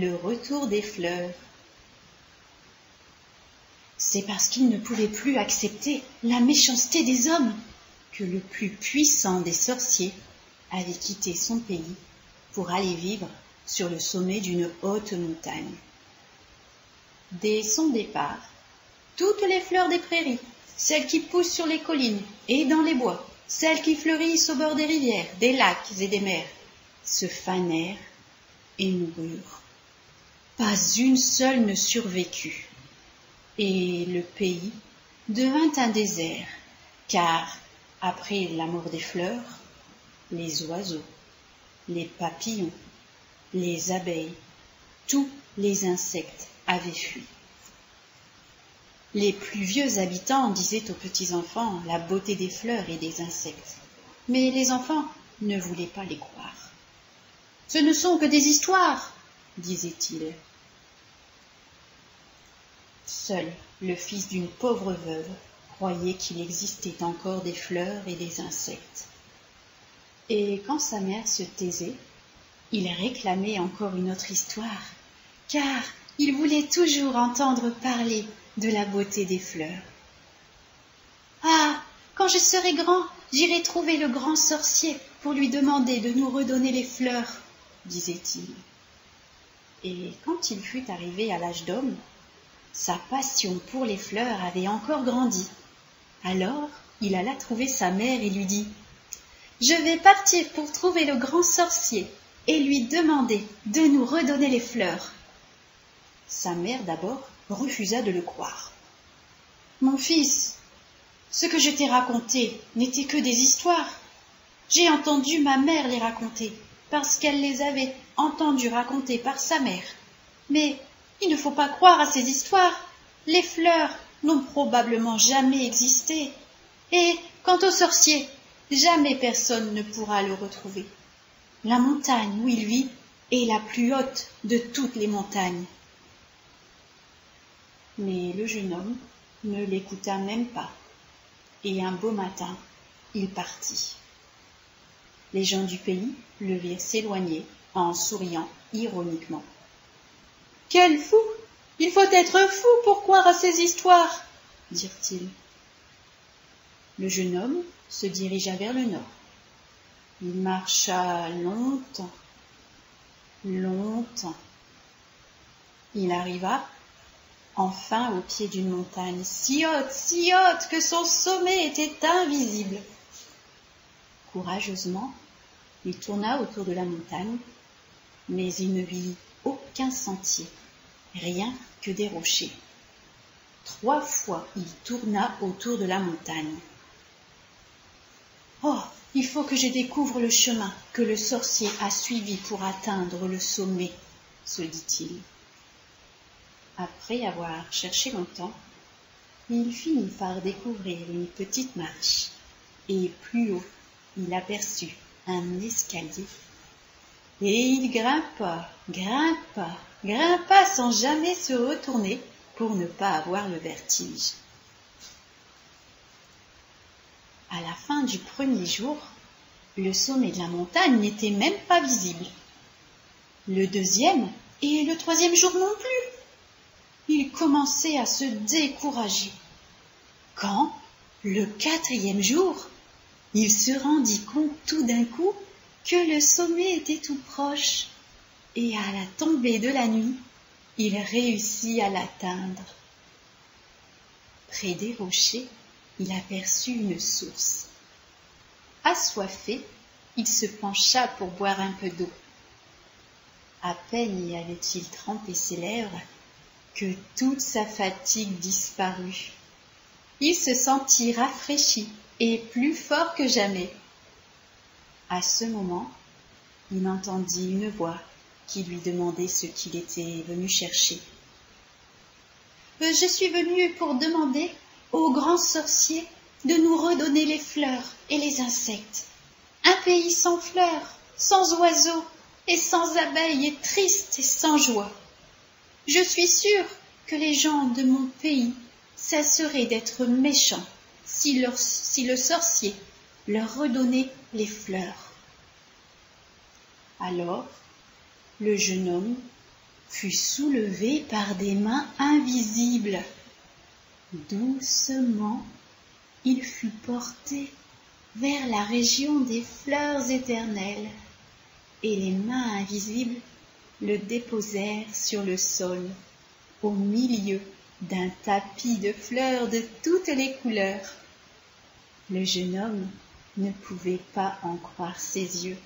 Le retour des fleurs. C'est parce qu'il ne pouvait plus accepter la méchanceté des hommes que le plus puissant des sorciers avait quitté son pays pour aller vivre sur le sommet d'une haute montagne. Dès son départ, toutes les fleurs des prairies, celles qui poussent sur les collines et dans les bois, celles qui fleurissent au bord des rivières, des lacs et des mers, se fanèrent et moururent. Pas une seule ne survécut. Et le pays devint un désert, car, après la mort des fleurs, les oiseaux, les papillons, les abeilles, tous les insectes avaient fui. Les plus vieux habitants disaient aux petits enfants la beauté des fleurs et des insectes, mais les enfants ne voulaient pas les croire. Ce ne sont que des histoires, disaient-ils. Seul le fils d'une pauvre veuve croyait qu'il existait encore des fleurs et des insectes. Et quand sa mère se taisait, il réclamait encore une autre histoire, car il voulait toujours entendre parler de la beauté des fleurs. Ah. Quand je serai grand, j'irai trouver le grand sorcier pour lui demander de nous redonner les fleurs, disait-il. Et quand il fut arrivé à l'âge d'homme, sa passion pour les fleurs avait encore grandi. Alors il alla trouver sa mère et lui dit Je vais partir pour trouver le grand sorcier et lui demander de nous redonner les fleurs. Sa mère d'abord refusa de le croire. Mon fils, ce que je t'ai raconté n'était que des histoires. J'ai entendu ma mère les raconter, parce qu'elle les avait entendues raconter par sa mère. Mais il ne faut pas croire à ces histoires. Les fleurs n'ont probablement jamais existé. Et quant au sorcier, jamais personne ne pourra le retrouver. La montagne où il vit est la plus haute de toutes les montagnes. Mais le jeune homme ne l'écouta même pas, et un beau matin, il partit. Les gens du pays le virent s'éloigner en souriant ironiquement. Quel fou Il faut être fou pour croire à ces histoires dirent-ils. Le jeune homme se dirigea vers le nord. Il marcha longtemps, longtemps. Il arriva enfin au pied d'une montagne si haute, si haute que son sommet était invisible. Courageusement, il tourna autour de la montagne, mais il ne vit aucun sentier, rien que des rochers. Trois fois il tourna autour de la montagne. Oh, il faut que je découvre le chemin que le sorcier a suivi pour atteindre le sommet, se dit-il. Après avoir cherché longtemps, il finit par découvrir une petite marche, et plus haut, il aperçut un escalier. Et il grimpa, grimpa, grimpa sans jamais se retourner pour ne pas avoir le vertige. À la fin du premier jour, le sommet de la montagne n'était même pas visible. Le deuxième et le troisième jour non plus il commençait à se décourager. Quand, le quatrième jour, il se rendit compte tout d'un coup que le sommet était tout proche, et à la tombée de la nuit, il réussit à l'atteindre. Près des rochers, il aperçut une source. Assoiffé, il se pencha pour boire un peu d'eau. À peine y avait-il trempé ses lèvres que toute sa fatigue disparut. Il se sentit rafraîchi et plus fort que jamais. À ce moment, il entendit une voix qui lui demandait ce qu'il était venu chercher. Euh, je suis venu pour demander au grand sorcier de nous redonner les fleurs et les insectes. Un pays sans fleurs, sans oiseaux et sans abeilles est triste et sans joie. Je suis sûre que les gens de mon pays cesseraient d'être méchants si, si le sorcier leur redonnait les fleurs. Alors, le jeune homme fut soulevé par des mains invisibles. Doucement, il fut porté vers la région des fleurs éternelles, et les mains invisibles le déposèrent sur le sol, au milieu d'un tapis de fleurs de toutes les couleurs. Le jeune homme ne pouvait pas en croire ses yeux.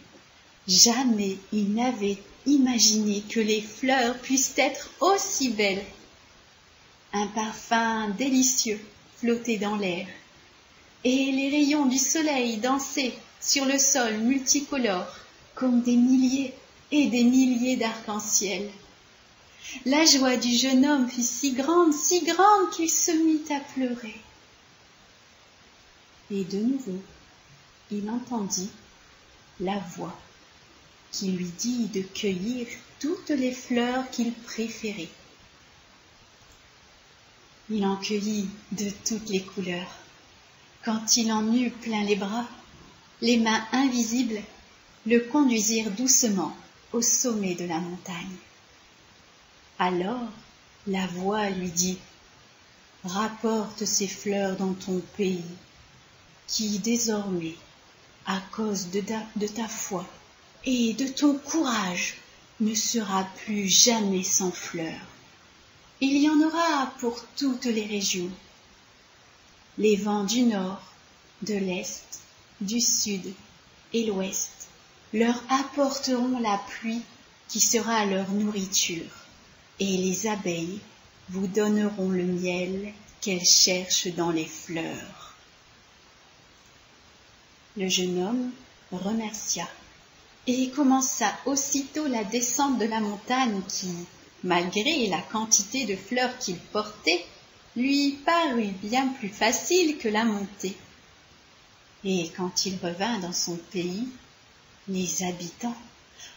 Jamais il n'avait imaginé que les fleurs puissent être aussi belles. Un parfum délicieux flottait dans l'air, et les rayons du soleil dansaient sur le sol multicolore comme des milliers et des milliers d'arcs-en-ciel. La joie du jeune homme fut si grande, si grande qu'il se mit à pleurer. Et de nouveau, il entendit la voix qui lui dit de cueillir toutes les fleurs qu'il préférait. Il en cueillit de toutes les couleurs. Quand il en eut plein les bras, les mains invisibles le conduisirent doucement au sommet de la montagne. Alors la voix lui dit Rapporte ces fleurs dans ton pays, qui désormais, à cause de ta, foi et de ton courage, ne sera plus jamais sans fleurs. Il y en aura pour toutes les régions. Les vents du nord, de l'est, du sud et l'ouest leur apporteront la pluie qui sera leur nourriture et les abeilles vous donneront le miel qu'elles cherchent dans les fleurs. Le jeune homme remercia et commença aussitôt la descente de la montagne qui, malgré la quantité de fleurs qu'il portait, lui parut bien plus facile que la montée. Et quand il revint dans son pays, les habitants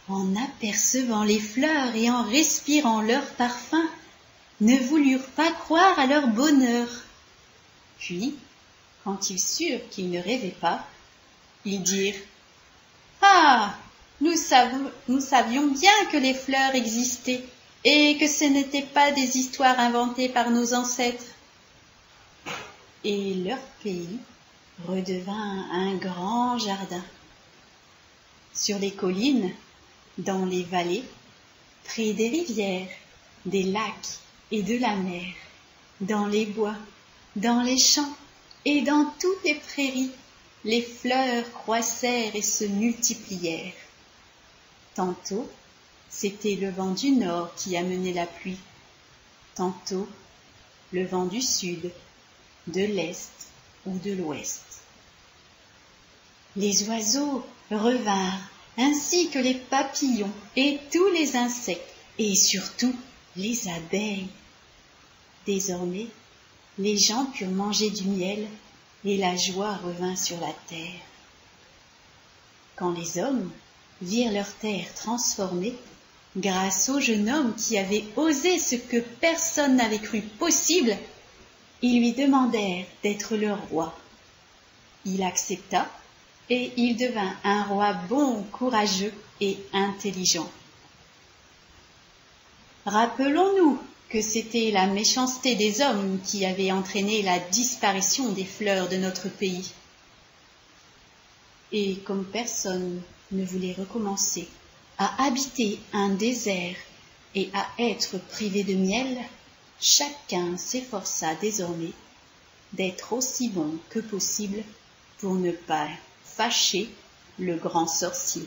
en apercevant les fleurs et en respirant leur parfum, ne voulurent pas croire à leur bonheur. Puis, quand ils surent qu'ils ne rêvaient pas, ils dirent Ah nous, savions bien que les fleurs existaient et que ce n'étaient pas des histoires inventées par nos ancêtres. Et leur pays redevint un grand jardin. Sur les collines, dans les vallées, près des rivières, des lacs et de la mer, dans les bois, dans les champs et dans toutes les prairies, les fleurs croissèrent et se multiplièrent. Tantôt, c'était le vent du nord qui amenait la pluie, tantôt le vent du sud, de l'est ou de l'ouest. Les oiseaux revinrent ainsi que les papillons et tous les insectes, et surtout les abeilles. Désormais, les gens purent manger du miel, et la joie revint sur la terre. Quand les hommes virent leur terre transformée, grâce au jeune homme qui avait osé ce que personne n'avait cru possible, ils lui demandèrent d'être leur roi. Il accepta et il devint un roi bon, courageux et intelligent. Rappelons-nous que c'était la méchanceté des hommes qui avait entraîné la disparition des fleurs de notre pays. Et comme personne ne voulait recommencer à habiter un désert et à être privé de miel, chacun s'efforça désormais d'être aussi bon que possible pour ne pas fâcher le grand sorcier.